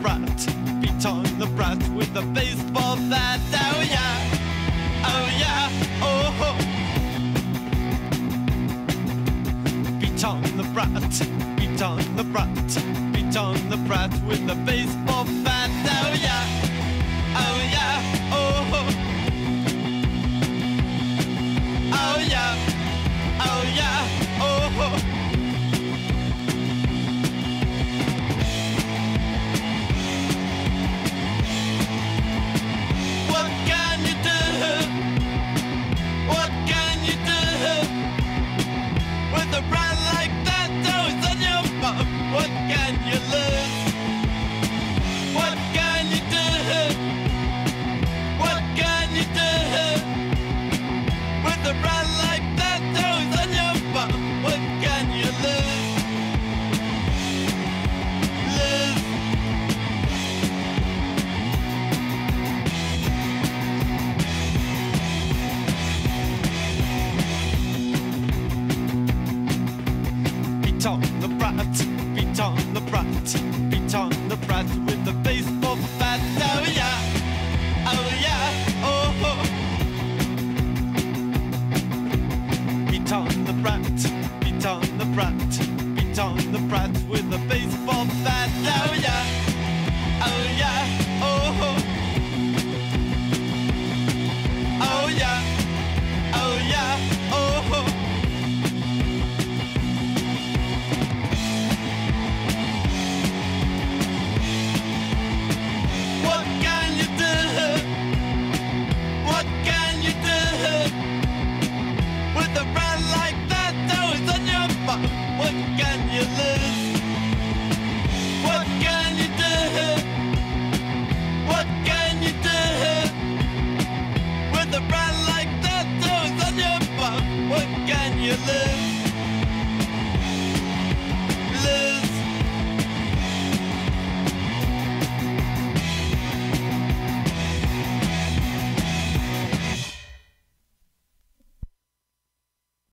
brat, beat on the brat with a baseball bat. Oh yeah, oh yeah, oh ho. Beat on the brat, beat on the brat, beat on the brat with a baseball beat on the brat, beat on the brat, beat on the brat with the baseball bat. Oh yeah, oh yeah, oh. oh. Beat on the brat, beat on the brat, beat on the brat with the baseball bat. Oh, yeah.